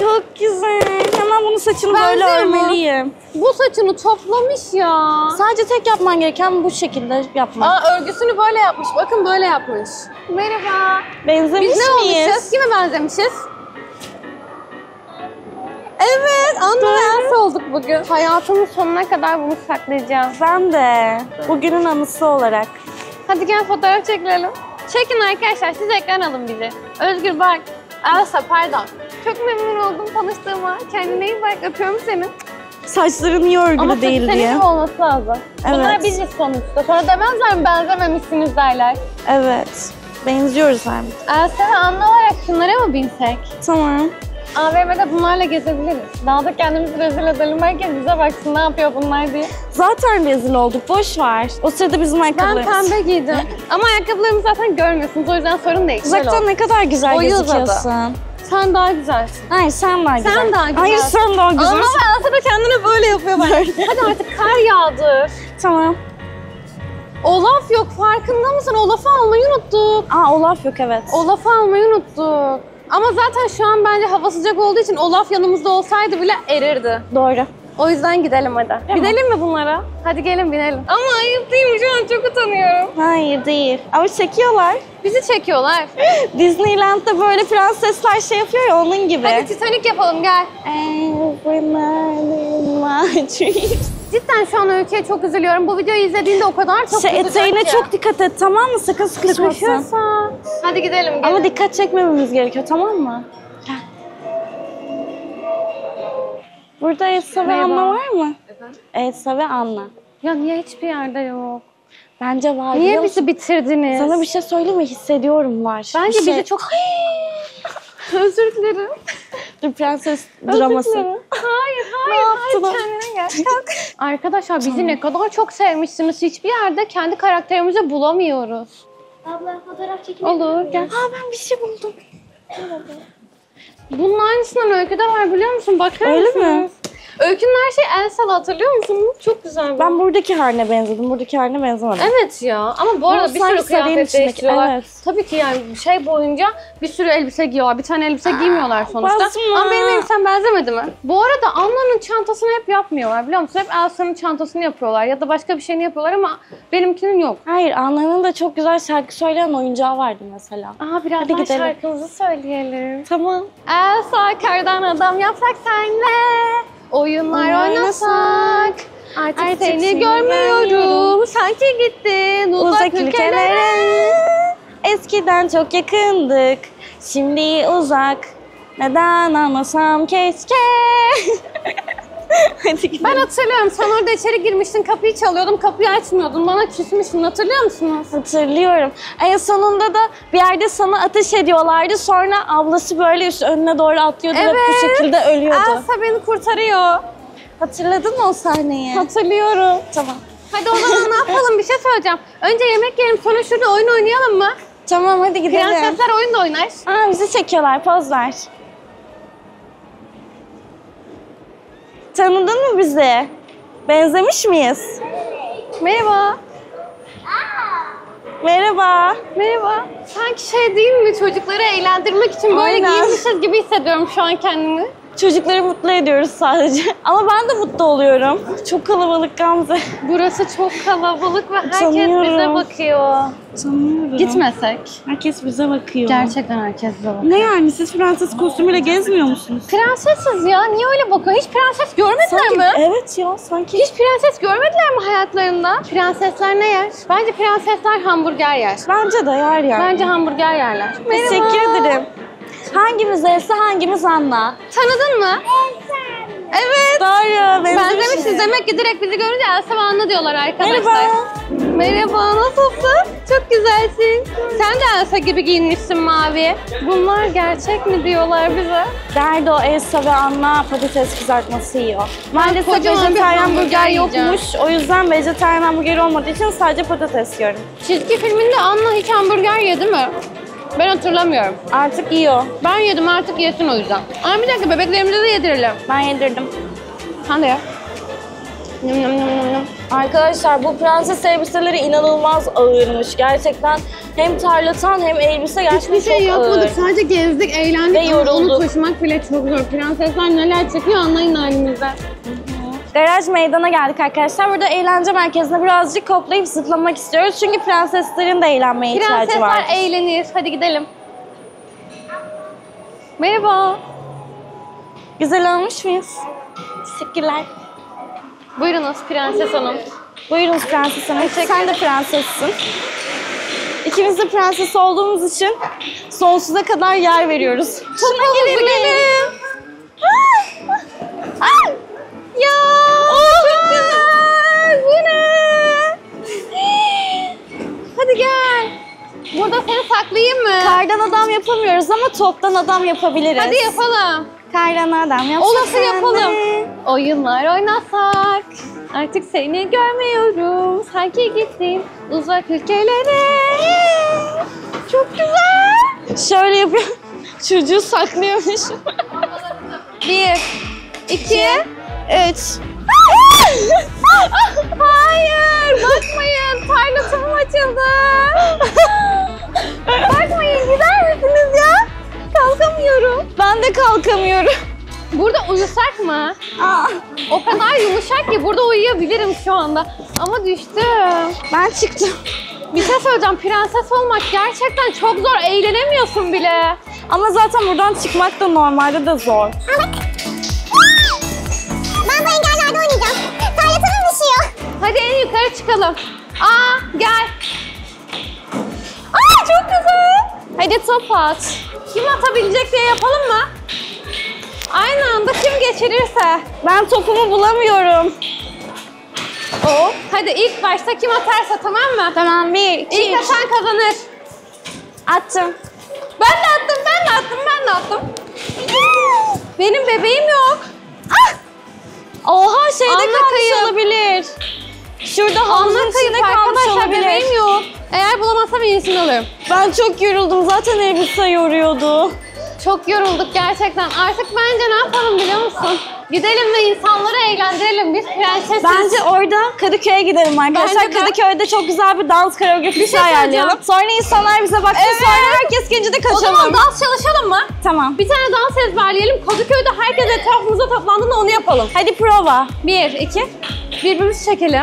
[SPEAKER 1] Çok güzel. Hemen bunun saçını böyle
[SPEAKER 2] Benziyor mu?
[SPEAKER 1] örmeliyim.
[SPEAKER 2] Bu saçını toplamış ya.
[SPEAKER 1] Sadece tek yapman gereken bu şekilde yapmak.
[SPEAKER 2] Aa örgüsünü böyle yapmış. Bakın böyle yapmış. Merhaba.
[SPEAKER 1] Benzemiş
[SPEAKER 2] Biz ne
[SPEAKER 1] miyiz?
[SPEAKER 2] olmuşuz? Kime benzemişiz? Evet, Anna ve Elsa olduk bugün. Hayatımın sonuna kadar bunu saklayacağım.
[SPEAKER 1] Ben de. Bugünün anısı olarak.
[SPEAKER 2] Hadi gel fotoğraf çekelim. Çekin arkadaşlar, siz ekran alın bizi. Özgür bak. Elsa pardon. Çok memnun oldum tanıştığıma. Kendine iyi bak, öpüyorum seni.
[SPEAKER 1] Saçların niye örgülü
[SPEAKER 2] Ama
[SPEAKER 1] değil
[SPEAKER 2] senin
[SPEAKER 1] diye.
[SPEAKER 2] gibi olması lazım. Bunlar
[SPEAKER 1] Evet.
[SPEAKER 2] biziz sonuçta. Sonra demezler mi benzememişsiniz derler.
[SPEAKER 1] Evet. Benziyoruz hem.
[SPEAKER 2] Elsa ve Anna olarak şunlara mı binsek?
[SPEAKER 1] Tamam.
[SPEAKER 2] AVM'de bunlarla gezebiliriz. Daha da kendimizi rezil edelim. Herkes bize baksın ne yapıyor bunlar diye.
[SPEAKER 1] Zaten rezil olduk. Boş ver. O sırada bizim
[SPEAKER 2] Ben
[SPEAKER 1] ayakkabılarımız.
[SPEAKER 2] pembe giydim. Ama ayakkabılarımı zaten görmüyorsunuz. O yüzden sorun değil.
[SPEAKER 1] Uzaktan ne kadar güzel
[SPEAKER 2] Boyu uzadı.
[SPEAKER 1] gözüküyorsun.
[SPEAKER 2] Sen daha güzelsin.
[SPEAKER 1] Hayır sen daha güzel.
[SPEAKER 2] daha güzel.
[SPEAKER 1] Hayır sen daha güzel.
[SPEAKER 2] Anna ve Elsa da kendine böyle yapıyor bak. Hadi artık kar yağdır.
[SPEAKER 1] Tamam.
[SPEAKER 2] Olaf yok farkında mısın? Olaf'ı almayı unuttuk.
[SPEAKER 1] Aa Olaf yok evet.
[SPEAKER 2] Olaf'ı almayı unuttuk. Ama zaten şu an bence hava sıcak olduğu için Olaf yanımızda olsaydı bile erirdi.
[SPEAKER 1] Doğru.
[SPEAKER 2] O yüzden gidelim hadi.
[SPEAKER 1] Değil mi?
[SPEAKER 2] Binelim mi bunlara? Hadi gelin binelim. Ama ayıp değil mi? Şu an çok utanıyorum.
[SPEAKER 1] Hayır değil. Ama çekiyorlar.
[SPEAKER 2] Bizi çekiyorlar. [gasps]
[SPEAKER 1] Disneyland'da böyle prensesler şey yapıyor ya onun gibi.
[SPEAKER 2] Hadi Titanic yapalım gel.
[SPEAKER 1] Every night in my dreams.
[SPEAKER 2] Cidden şu an Öykü'ye çok üzülüyorum. Bu videoyu izlediğinde o kadar çok
[SPEAKER 1] Şey,
[SPEAKER 2] üzülecek
[SPEAKER 1] eteğine
[SPEAKER 2] ki.
[SPEAKER 1] çok dikkat et tamam mı? Sakın sıkışmasın.
[SPEAKER 2] Sıkışırsa. Hadi gidelim gelin.
[SPEAKER 1] Ama dikkat çekmememiz gerekiyor tamam mı? Gel. Burada Elsa ve
[SPEAKER 2] Merhaba.
[SPEAKER 1] Anna var mı? Elsa ve Anna.
[SPEAKER 2] Ya niye hiçbir yerde yok?
[SPEAKER 1] Bence var.
[SPEAKER 2] Niye
[SPEAKER 1] biliyor
[SPEAKER 2] bizi bitirdiniz?
[SPEAKER 1] Sana bir şey söyleyeyim mi? Hissediyorum var.
[SPEAKER 2] Bence
[SPEAKER 1] Bir şey-
[SPEAKER 2] bizi çok... [laughs] Özür dilerim.
[SPEAKER 1] Dur prenses draması.
[SPEAKER 2] Hayır,
[SPEAKER 1] Ne
[SPEAKER 2] hayır, hayır. Kendine gel. Kalk. [laughs] Arkadaşlar bizi ne kadar çok sevmişsiniz. Hiçbir yerde kendi karakterimizi bulamıyoruz.
[SPEAKER 4] Abla fotoğraf çekelim.
[SPEAKER 2] Olur, gel.
[SPEAKER 1] Aa ben bir şey buldum.
[SPEAKER 2] Bunun aynısından öyküde var biliyor musun? Bakar
[SPEAKER 1] Öyle
[SPEAKER 2] mısınız?
[SPEAKER 1] mi?
[SPEAKER 2] Öykünün her şey Elsa'lı hatırlıyor musunuz? Çok güzel.
[SPEAKER 1] Ben buradaki haline benzedim. Buradaki haline benzemedim.
[SPEAKER 2] Evet ya ama bu arada bir
[SPEAKER 1] sanki
[SPEAKER 2] sürü
[SPEAKER 1] sarayın
[SPEAKER 2] kıyafet
[SPEAKER 1] içindeki-
[SPEAKER 2] değiştiriyorlar.
[SPEAKER 1] evet.
[SPEAKER 2] Tabii ki yani şey boyunca bir sürü elbise giyiyorlar. Bir tane elbise giymiyorlar sonuçta.
[SPEAKER 1] basma.
[SPEAKER 2] Ama benim elbisem benzemedi mi? Bu arada Anna'nın çantasını hep yapmıyorlar biliyor musun? Hep Elsa'nın çantasını yapıyorlar ya da başka bir şeyini yapıyorlar ama benimkinin yok.
[SPEAKER 1] Hayır, Anna'nın da çok güzel şarkı söyleyen oyuncağı vardı mesela.
[SPEAKER 2] Aha birazdan
[SPEAKER 1] Hadi gidelim.
[SPEAKER 2] şarkımızı söyleyelim.
[SPEAKER 1] Tamam.
[SPEAKER 2] Elsa kardan adam yapsak senle Oyunlar oynasak Artık,
[SPEAKER 1] Artık
[SPEAKER 2] seni
[SPEAKER 1] seni
[SPEAKER 2] görmüyorum
[SPEAKER 1] görmüyorum.
[SPEAKER 2] Sanki gittin uzak,
[SPEAKER 1] Uzak
[SPEAKER 2] ülkelere
[SPEAKER 1] ülkelere. Eskiden çok yakındık. Şimdi uzak. Neden anlasam keşke. [laughs] Hadi gidelim.
[SPEAKER 2] Ben hatırlıyorum sen orada içeri girmiştin kapıyı çalıyordum kapıyı açmıyordun bana küsmüştün hatırlıyor musunuz?
[SPEAKER 1] Hatırlıyorum. En sonunda da bir yerde sana ateş ediyorlardı. Sonra ablası böyle üst önüne doğru atlıyordu ve bu şekilde ölüyordu.
[SPEAKER 2] Elsa beni kurtarıyor.
[SPEAKER 1] Hatırladın mı o sahneyi?
[SPEAKER 2] Hatırlıyorum.
[SPEAKER 1] tamam.
[SPEAKER 2] Hadi o zaman ne yapalım bir şey söyleyeceğim. Önce yemek yiyelim sonra şurada oyun oynayalım mı?
[SPEAKER 1] Tamam hadi gidelim.
[SPEAKER 2] Prensesler oyun da oynar.
[SPEAKER 1] Aa bizi çekiyorlar. Poz ver. Tanıdın mı bizi? Benzemiş miyiz?
[SPEAKER 2] Merhaba.
[SPEAKER 1] Merhaba.
[SPEAKER 2] Merhaba. Sanki şey değil mi çocukları eğlendirmek için böyle
[SPEAKER 1] Aynen.
[SPEAKER 2] giyinmişiz gibi hissediyorum şu an kendimi.
[SPEAKER 1] Çocukları mutlu ediyoruz sadece. [laughs] Ama ben de mutlu oluyorum. Çok kalabalık Gamze.
[SPEAKER 2] Burası çok kalabalık ve herkes bize
[SPEAKER 1] Utanıyorum.
[SPEAKER 2] bakıyor.
[SPEAKER 1] Tanıyorum.
[SPEAKER 2] Gitmesek.
[SPEAKER 1] Herkes bize bakıyor.
[SPEAKER 2] Gerçekten herkes bize bakıyor.
[SPEAKER 1] Ne yani siz Fransız kostümüyle gezmiyor musunuz?
[SPEAKER 2] Prensesiz ya. Niye öyle bakıyor? Hiç prenses görmediler
[SPEAKER 1] Sanki,
[SPEAKER 2] mi?
[SPEAKER 1] evet ya sanki.
[SPEAKER 2] Hiç prenses görmediler mi hayatlarında? Prensesler ne yer? Bence prensesler hamburger yer.
[SPEAKER 1] Bence de yer yani.
[SPEAKER 2] Bence hamburger yerler.
[SPEAKER 1] Teşekkür ederim. Hangimiz Elsa hangimiz Anna?
[SPEAKER 2] Tanıdın mı? Evet.
[SPEAKER 1] Doğru.
[SPEAKER 2] Benzemişiz. Demek ki direkt bizi görünce Elsa ve Anna diyorlar arkadaşlar.
[SPEAKER 1] Merhaba.
[SPEAKER 2] Merhaba, nasılsın? Çok güzelsin. Sen de Elsa gibi giyinmişsin mavi. Bunlar gerçek mi diyorlar bize?
[SPEAKER 1] Derdi o Elsa ve Anna patates kızartması yiyor. Maalesef
[SPEAKER 2] kocaman bir
[SPEAKER 1] vejetaryen
[SPEAKER 2] hamburger
[SPEAKER 1] burger
[SPEAKER 2] yiyeceğim.
[SPEAKER 1] yokmuş. O yüzden vejetaryen hamburger olmadığı için sadece patates yiyorum.
[SPEAKER 2] Çizgi filminde Anna hiç hamburger yedi mi? Ben hatırlamıyorum.
[SPEAKER 1] Artık yiyor.
[SPEAKER 2] Ben yedim artık yesin o yüzden. Ama bir dakika bebeklerimize de yedirelim.
[SPEAKER 1] Ben yedirdim.
[SPEAKER 2] Sen de ye. Nım nım nım nım nım.
[SPEAKER 1] Arkadaşlar bu prenses elbiseleri inanılmaz ağırmış. Gerçekten hem tarlatan hem elbise gerçekten
[SPEAKER 2] Hiçbir şey
[SPEAKER 1] çok
[SPEAKER 2] yapmadık.
[SPEAKER 1] ağır.
[SPEAKER 2] Sadece gezdik, eğlendik.
[SPEAKER 1] Ve
[SPEAKER 2] ama
[SPEAKER 1] yorulduk.
[SPEAKER 2] Onu taşımak bile çok zor. Prensesler neler çekiyor anlayın halimize.
[SPEAKER 1] Garaj meydana geldik arkadaşlar. Burada eğlence merkezine birazcık koklayıp zıplamak istiyoruz. Çünkü prenseslerin de eğlenmeye ihtiyacı var.
[SPEAKER 2] Prensesler eğlenir. Hadi gidelim. Merhaba.
[SPEAKER 1] Güzel olmuş muyuz? Teşekkürler.
[SPEAKER 2] Buyurunuz Prenses Hanım.
[SPEAKER 1] Buyurun prenses hanım. Sen de prensessin. İkimiz de prenses olduğumuz için sonsuza kadar yer veriyoruz. Şuna girelim.
[SPEAKER 2] Ya Burada seni saklayayım mı?
[SPEAKER 1] Kardan adam yapamıyoruz ama toptan adam yapabiliriz.
[SPEAKER 2] Hadi yapalım.
[SPEAKER 1] Kardan adam yapsak
[SPEAKER 2] Olası yapalım. Oyunlar oynasak. Artık seni görmüyorum. Sanki gittin uzak ülkelere. Çok güzel.
[SPEAKER 1] Şöyle yapıyor. [laughs] Çocuğu saklıyormuş. [laughs]
[SPEAKER 2] Bir, iki,
[SPEAKER 1] Üç. [laughs]
[SPEAKER 2] Hayır, bakmayın. Parlatımım açıldı. Bakmayın, gider misiniz ya? Kalkamıyorum.
[SPEAKER 1] Ben de kalkamıyorum.
[SPEAKER 2] Burada uyusak mı?
[SPEAKER 1] Aa,
[SPEAKER 2] O kadar yumuşak ki burada uyuyabilirim şu anda. Ama düştüm.
[SPEAKER 1] ben çıktım.
[SPEAKER 2] Bir şey söyleyeceğim. Prenses olmak gerçekten çok zor. Eğlenemiyorsun bile.
[SPEAKER 1] Ama zaten buradan çıkmak da normalde de zor.
[SPEAKER 4] Ben bu engellerde oynayacağım. Tarlatanım düşüyor.
[SPEAKER 2] Hadi en yukarı çıkalım. Aa gel. Çok güzel.
[SPEAKER 1] Hadi top at.
[SPEAKER 2] Kim atabilecek diye yapalım mı? Aynı anda kim geçirirse.
[SPEAKER 1] Ben topumu bulamıyorum.
[SPEAKER 2] O. Hadi ilk başta kim atarsa tamam mı?
[SPEAKER 1] Tamam bir, iki,
[SPEAKER 2] İlk
[SPEAKER 1] üç.
[SPEAKER 2] atan kazanır.
[SPEAKER 1] Attım.
[SPEAKER 2] Ben de attım, ben de attım, ben de attım. Benim bebeğim yok. Ah!
[SPEAKER 1] Oha şeyde
[SPEAKER 2] Anla
[SPEAKER 1] kalmış
[SPEAKER 2] kayıp.
[SPEAKER 1] olabilir. Şurada havuzun
[SPEAKER 2] Anla
[SPEAKER 1] içinde kalmış
[SPEAKER 2] arkadaşlar
[SPEAKER 1] olabilir.
[SPEAKER 2] bebeğim yok. Eğer bulamazsam yenisini alırım.
[SPEAKER 1] Ben çok yoruldum. Zaten elbise yoruyordu.
[SPEAKER 2] Çok yorulduk gerçekten. Artık bence ne yapalım biliyor musun? Gidelim de insanları eğlendirelim. Biz prensesiz.
[SPEAKER 1] Bence orada Kadıköy'e gidelim arkadaşlar.
[SPEAKER 2] Bence de.
[SPEAKER 1] Kadıköy'de çok güzel bir dans koreografisi
[SPEAKER 2] şey
[SPEAKER 1] ayarlayalım. Sonra insanlar bize baksın.
[SPEAKER 2] Evet.
[SPEAKER 1] Sonra herkes gelince de
[SPEAKER 2] o
[SPEAKER 1] kaçalım.
[SPEAKER 2] zaman dans çalışalım mı?
[SPEAKER 1] Tamam.
[SPEAKER 2] Bir tane dans ezberleyelim. Kadıköy'de herkes etrafımıza toplandığında onu yapalım.
[SPEAKER 1] Hadi prova.
[SPEAKER 2] Bir, iki. Birbirimizi çekelim.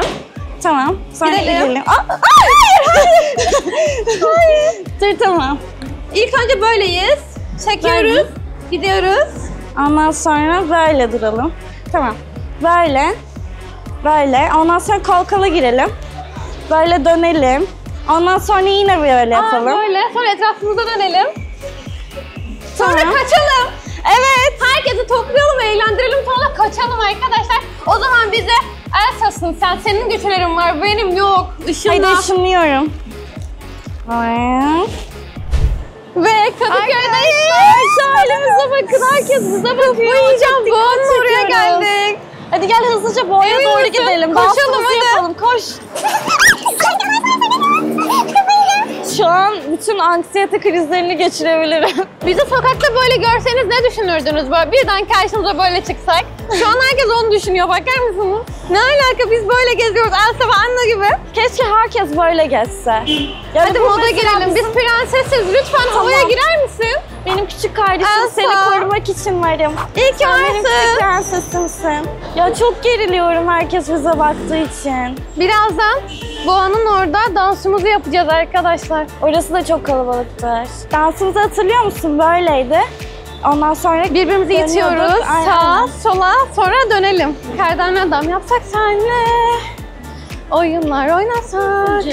[SPEAKER 1] Tamam. Sonra
[SPEAKER 2] Gidelim.
[SPEAKER 1] gidelim. Aa, hayır, hayır. hayır. Dur tamam.
[SPEAKER 2] İlk önce böyleyiz. Çekiyoruz. Gidiyoruz.
[SPEAKER 1] Ondan sonra böyle duralım. Tamam. Böyle. Böyle. Ondan sonra kalkala girelim. Böyle dönelim. Ondan sonra yine böyle yapalım.
[SPEAKER 2] Aa, böyle. Sonra etrafımıza dönelim. Sonra
[SPEAKER 1] Tamam.
[SPEAKER 2] kaçalım. Evet. Herkesi toplayalım, eğlendirelim. Sonra kaçalım arkadaşlar. O zaman bize Elsa'sın sen. Senin güçlerin var. Benim yok. Işınla.
[SPEAKER 1] Haydi ışınlıyorum. Ay.
[SPEAKER 2] Ve Kadıköy'deyiz. Şu halimize bakın. Herkes bize bakıyor. Hocam bu oraya geldik.
[SPEAKER 1] Hadi gel hızlıca
[SPEAKER 2] Emin
[SPEAKER 1] doğru gidelim.
[SPEAKER 2] Koşalım hadi.
[SPEAKER 1] yapalım. Koş. [laughs] Şu an bütün anksiyete krizlerini geçirebilirim. [laughs]
[SPEAKER 2] Bizi sokakta böyle görseniz ne düşünürdünüz? Böyle birden karşınıza böyle çıksak. Şu an herkes onu düşünüyor. Bakar mısınız? Ne alaka biz böyle geziyoruz Elsa ve Anna gibi.
[SPEAKER 1] Keşke herkes böyle geçse. Ya
[SPEAKER 2] Hadi moda girelim. Biz prensesiz. Lütfen
[SPEAKER 1] Tamam.
[SPEAKER 2] havaya girer misin?
[SPEAKER 1] Benim küçük kardeşim
[SPEAKER 2] Elsa.
[SPEAKER 1] seni korumak için varım.
[SPEAKER 2] İyi ki
[SPEAKER 1] Sen benim
[SPEAKER 2] varsın.
[SPEAKER 1] küçük prensesimsin. Ya çok geriliyorum herkes bize baktığı için.
[SPEAKER 2] Birazdan Boğa'nın orada dansımızı yapacağız arkadaşlar.
[SPEAKER 1] Orası da çok kalabalıktır. Dansımızı hatırlıyor musun? Böyleydi. Ondan sonra
[SPEAKER 2] Birbirimizi
[SPEAKER 1] dönüyorduk.
[SPEAKER 2] itiyoruz.
[SPEAKER 1] Aynen.
[SPEAKER 2] Sağa, sola, sonra dönelim. Kardan adam yapsak senle. Oyunlar oynasak.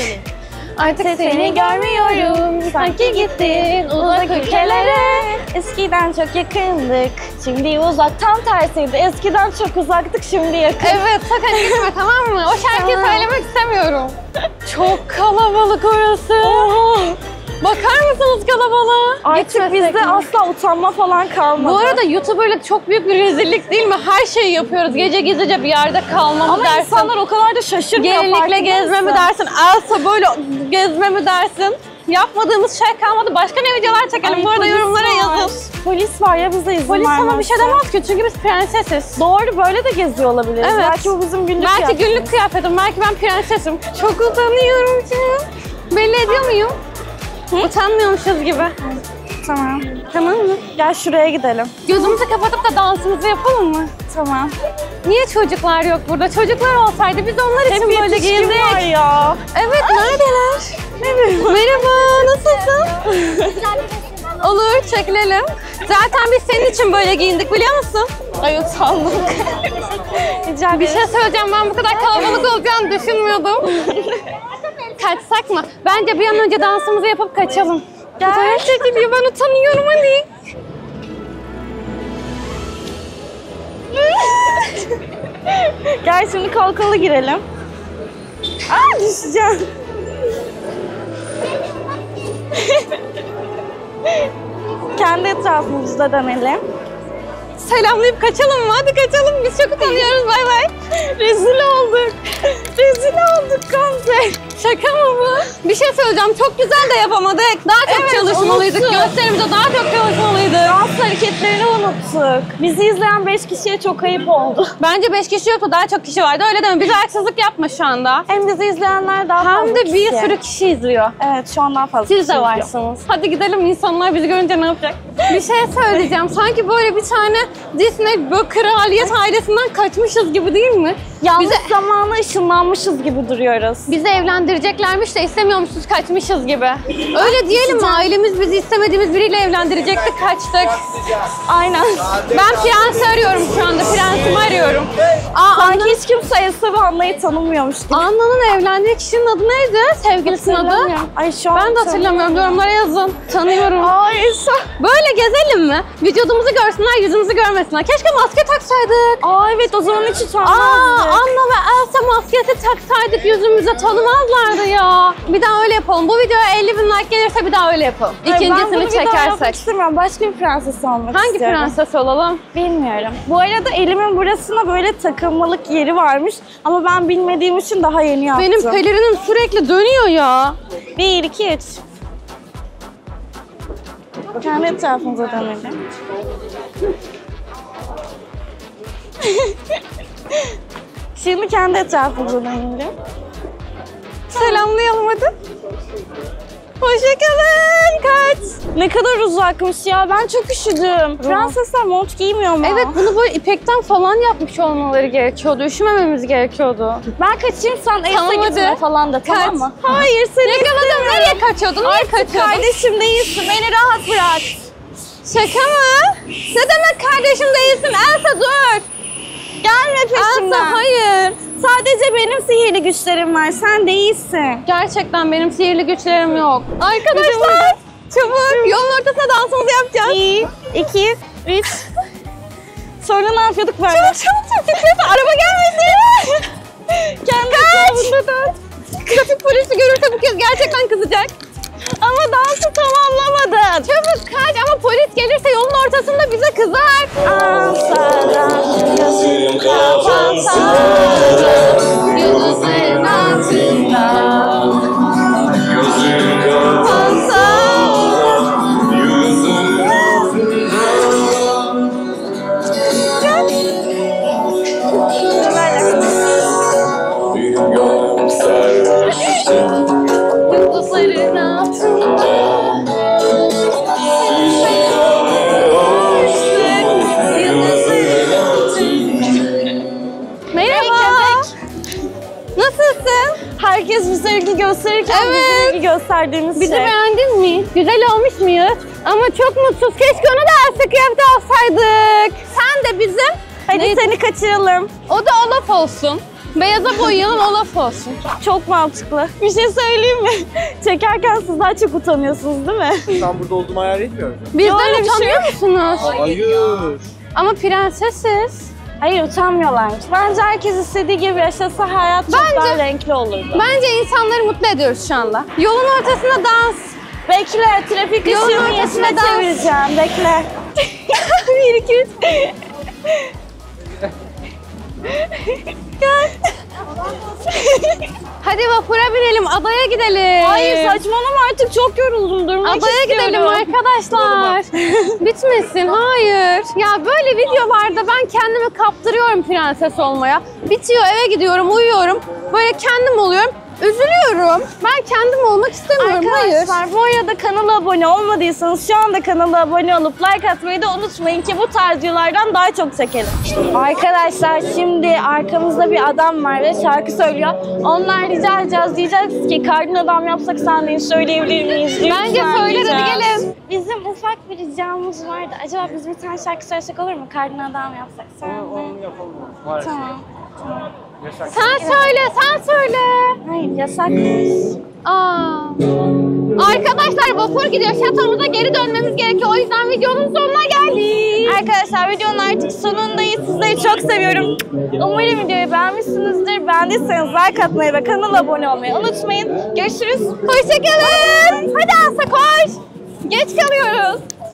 [SPEAKER 2] Artık seni görmüyorum. Sanki gittin uzak ülkelere.
[SPEAKER 1] Eskiden çok yakındık. Şimdi uzak. Tam tersiydi. Eskiden çok uzaktık. Şimdi yakın.
[SPEAKER 2] Evet sakın gitme tamam mı? O şarkıyı söylemek istemiyorum. Çok kalabalık orası. Bakar mısınız kalabalığa?
[SPEAKER 1] Artık bizde
[SPEAKER 2] mi?
[SPEAKER 1] asla utanma falan kalmadı.
[SPEAKER 2] Bu arada YouTube'da çok büyük bir rezillik değil mi? Her şeyi yapıyoruz. Gece gizlice bir yerde kalma mı
[SPEAKER 1] ama
[SPEAKER 2] dersin?
[SPEAKER 1] insanlar o kadar da şaşırmıyor.
[SPEAKER 2] Gelinlikle
[SPEAKER 1] farkında
[SPEAKER 2] gezme mi
[SPEAKER 1] mısın?
[SPEAKER 2] dersin? Elsa böyle gezme mi dersin? Yapmadığımız şey kalmadı. Başka ne videolar çekelim?
[SPEAKER 1] Ay,
[SPEAKER 2] Bu arada yorumlara
[SPEAKER 1] var.
[SPEAKER 2] yazın.
[SPEAKER 1] Polis var ya bize izin
[SPEAKER 2] Polis sana bir şey
[SPEAKER 1] vermezse.
[SPEAKER 2] demez ki çünkü biz prensesiz.
[SPEAKER 1] Doğru böyle de geziyor olabiliriz.
[SPEAKER 2] Evet.
[SPEAKER 1] Belki bu bizim günlük
[SPEAKER 2] Belki
[SPEAKER 1] kıyafetimiz.
[SPEAKER 2] günlük kıyafetim, belki ben prensesim. Çok utanıyorum canım. Belli ediyor muyum? Utanmıyormuşuz gibi.
[SPEAKER 1] Tamam. Tamam mı? Gel şuraya gidelim.
[SPEAKER 2] Gözümüzü kapatıp da dansımızı yapalım mı?
[SPEAKER 1] Tamam.
[SPEAKER 2] Niye çocuklar yok burada? Çocuklar olsaydı biz onlar için
[SPEAKER 1] Hep
[SPEAKER 2] böyle giyindik.
[SPEAKER 1] var ya.
[SPEAKER 2] Evet, neredeler? Merhaba, nasılsın? [laughs] Olur, çekilelim. Zaten biz senin için böyle giyindik biliyor musun?
[SPEAKER 1] Ay utandım. Rica
[SPEAKER 2] Bir şey söyleyeceğim, ben bu kadar kalabalık olacağını düşünmüyordum. [laughs] Kaçsak mı? Bence bir an önce dansımızı yapıp kaçalım.
[SPEAKER 1] Gel.
[SPEAKER 2] Çekiliyor, ben utanıyorum hadi.
[SPEAKER 1] Gel şimdi kalkalı girelim. Aa düşeceğim. Kendi etrafımızda dönelim.
[SPEAKER 2] Selamlayıp kaçalım mı? Hadi kaçalım, biz çok utanıyoruz, bay bay.
[SPEAKER 1] Rezil olduk. Rezil olduk konser.
[SPEAKER 2] Şaka mı bu? Bir şey söyleyeceğim, çok güzel de yapamadık. Daha çok
[SPEAKER 1] Evet,
[SPEAKER 2] çalışmalıydık, gösterimize daha çok çalışmalıydık.
[SPEAKER 1] Dans hareketlerini unuttuk. Bizi izleyen 5 kişiye çok ayıp oldu.
[SPEAKER 2] Bence 5 kişi yoktu, daha çok kişi vardı. Öyle deme, bize haksızlık yapma şu anda.
[SPEAKER 1] Hem bizi izleyenler daha
[SPEAKER 2] Hem de bir
[SPEAKER 1] kişi.
[SPEAKER 2] sürü kişi izliyor.
[SPEAKER 1] Evet şu an daha fazla
[SPEAKER 2] Siz de varsınız. Hadi gidelim insanlar bizi görünce ne yapacak? Bir şey söyleyeceğim. Sanki böyle bir tane Disney böyle kraliyet ailesinden kaçmışız gibi değil mi?
[SPEAKER 1] Yalnız
[SPEAKER 2] Bize,
[SPEAKER 1] zamanla ışınlanmışız gibi duruyoruz.
[SPEAKER 2] bizi evlendireceklermiş de istemiyormuşuz kaçmışız gibi. Öyle diyelim mi? Ailemiz bizi istemediğimiz biriyle evlendirecekti kaçtık.
[SPEAKER 1] Aynen.
[SPEAKER 2] Ben prensi arıyorum şu anda. Prensimi arıyorum. Aa,
[SPEAKER 1] Sanki hiç kimse Elsa ve Anna'yı tanımıyormuş gibi.
[SPEAKER 2] Anna'nın evlendiği kişinin adı neydi? Sevgilisinin adı?
[SPEAKER 1] Ay şu an
[SPEAKER 2] Ben de hatırlamıyorum. Yorumlara yazın. Tanıyorum.
[SPEAKER 1] Ay Elsa.
[SPEAKER 2] Böyle gezelim mi? Vücudumuzu görsünler, yüzümüzü görmesinler. Keşke maske taksaydık.
[SPEAKER 1] Aa evet o zaman hiç
[SPEAKER 2] Aa,
[SPEAKER 1] utanmazdık.
[SPEAKER 2] Anna ve Elsa maskesi taksaydık yüzümüze tanımazlardı ya. Bir daha öyle yapalım. Bu videoya 50 bin like gelirse bir daha öyle yapalım.
[SPEAKER 1] Ay, ben bunu
[SPEAKER 2] İkincisini
[SPEAKER 1] bir daha yapmak
[SPEAKER 2] çekersek.
[SPEAKER 1] istemiyorum. Başka bir prenses olmak
[SPEAKER 2] Hangi
[SPEAKER 1] istiyorum.
[SPEAKER 2] prenses olalım?
[SPEAKER 1] Bilmiyorum. Bu arada elimin burasına böyle takılmalık yeri varmış. Ama ben bilmediğim için daha yeni yaptım.
[SPEAKER 2] Benim pelerinim sürekli dönüyor ya.
[SPEAKER 1] Bir, iki, üç. Kendi etrafımıza dönelim. [laughs] Şimdi kendi etrafımıza dönelim.
[SPEAKER 2] Selamlayalım hadi. Hoşçakalın. Kaç.
[SPEAKER 1] Ne kadar uzakmış ya. Ben çok üşüdüm. Prensesler mont giymiyor mu?
[SPEAKER 2] Evet bunu böyle ipekten falan yapmış olmaları gerekiyordu. Üşümememiz gerekiyordu.
[SPEAKER 1] Ben kaçayım sen Elsa
[SPEAKER 2] Tamam,
[SPEAKER 1] gitme
[SPEAKER 2] hadi.
[SPEAKER 1] falan da tamam
[SPEAKER 2] Kaç.
[SPEAKER 1] mı? Hayır seni
[SPEAKER 2] Yakaladım. Nereye kaçıyordun? Nereye
[SPEAKER 1] Artık
[SPEAKER 2] kaçıyordun?
[SPEAKER 1] kardeşim değilsin. Beni rahat bırak.
[SPEAKER 2] Şaka mı? Ne demek kardeşim değilsin? Elsa dur.
[SPEAKER 1] Gelme peşimden.
[SPEAKER 2] Elsa hayır.
[SPEAKER 1] Sadece benim sihirli güçlerim var. Sen değilsin.
[SPEAKER 2] Gerçekten benim sihirli güçlerim yok. Arkadaşlar çabuk yolun ortasına dansımızı yapacağız.
[SPEAKER 1] Bir, iki, üç. Sonra ne yapıyorduk böyle?
[SPEAKER 2] Çabuk çabuk çabuk. Araba gelmesin.
[SPEAKER 1] Kendi
[SPEAKER 2] Kaç.
[SPEAKER 1] dön.
[SPEAKER 2] Trafik polisi görürse bu kez gerçekten kızacak.
[SPEAKER 1] Dansı tamamlamadın.
[SPEAKER 2] Çabuk kaç ama polis gelirse yolun ortasında bize kızar.
[SPEAKER 1] Ansadan gözüm kapansa
[SPEAKER 2] Yıldızların altında
[SPEAKER 1] ilgi gösterirken
[SPEAKER 2] Evet.
[SPEAKER 1] bize ilgi gösterdiğimiz
[SPEAKER 2] Bizi
[SPEAKER 1] şey.
[SPEAKER 2] beğendin mi? Güzel olmuş muyuz? Ama çok mutsuz. Keşke onu da Elsa kıyafeti alsaydık. Sen de bizim.
[SPEAKER 1] Hadi
[SPEAKER 2] Neydi?
[SPEAKER 1] seni kaçıralım.
[SPEAKER 2] O da Olaf olsun. Beyaza boyayalım Olaf olsun.
[SPEAKER 1] Çok mantıklı. Bir şey söyleyeyim mi? [laughs] Çekerken siz daha çok utanıyorsunuz değil mi?
[SPEAKER 3] Ben burada olduğumu hayal etmiyorum.
[SPEAKER 2] Bizden
[SPEAKER 1] şey
[SPEAKER 2] utanıyor musunuz?
[SPEAKER 3] Hayır.
[SPEAKER 2] Ama prensesiz.
[SPEAKER 1] Hayır utanmıyorlarmış. Bence herkes istediği gibi yaşasa hayat çok
[SPEAKER 2] Bence-
[SPEAKER 1] daha renkli olurdu.
[SPEAKER 2] Bence insanları mutlu ediyoruz şu anda. Yolun ortasında dans.
[SPEAKER 1] Bekle, trafik
[SPEAKER 2] Yolun
[SPEAKER 1] ışığını
[SPEAKER 2] ortasına
[SPEAKER 1] yeşile
[SPEAKER 2] dans.
[SPEAKER 1] çevireceğim. Bekle. [laughs] Bir, iki, üç. [laughs] [laughs]
[SPEAKER 2] Hadi vapura binelim, adaya gidelim.
[SPEAKER 1] Hayır saçmalama artık çok yoruldum. Durmak
[SPEAKER 2] Adaya
[SPEAKER 1] istiyorum.
[SPEAKER 2] gidelim arkadaşlar. [laughs] Bitmesin, hayır. Ya böyle videolarda ben kendimi kaptırıyorum prenses olmaya. Bitiyor, eve gidiyorum, uyuyorum. Böyle kendim oluyorum. Üzülüyorum. Ben kendim olmak istemiyorum, hayır.
[SPEAKER 1] Arkadaşlar bu arada kanala abone olmadıysanız şu anda kanala abone olup like atmayı da unutmayın ki bu tarz videolardan daha çok çekelim. Arkadaşlar şimdi arkamızda bir adam var ve şarkı söylüyor. Onlar rica edeceğiz. Diyeceğiz ki karnın adam yapsak sendeyi söyleyebilir miyiz?
[SPEAKER 2] Bence
[SPEAKER 1] Lütfen
[SPEAKER 2] söyle, hadi
[SPEAKER 1] diyeceğiz.
[SPEAKER 2] gelin.
[SPEAKER 1] Bizim ufak bir ricamız vardı. Acaba biz bir tane şarkı söylesek olur mu? Karnın adam yapsak sen de.
[SPEAKER 3] Onu yapalım. Maalesef.
[SPEAKER 1] Tamam.
[SPEAKER 3] Yasak.
[SPEAKER 2] Sen söyle, sen söyle.
[SPEAKER 1] Hayır yasakmış.
[SPEAKER 2] Aa. Arkadaşlar vapur gidiyor. Şatomuza geri dönmemiz gerekiyor. O yüzden videonun sonuna geldik.
[SPEAKER 1] Arkadaşlar videonun artık sonundayız. Sizleri çok seviyorum. Umarım videoyu beğenmişsinizdir. Beğendiyseniz like atmayı ve kanala abone olmayı unutmayın. Görüşürüz.
[SPEAKER 2] Hoşçakalın. Hadi Asya koş. Geç kalıyoruz.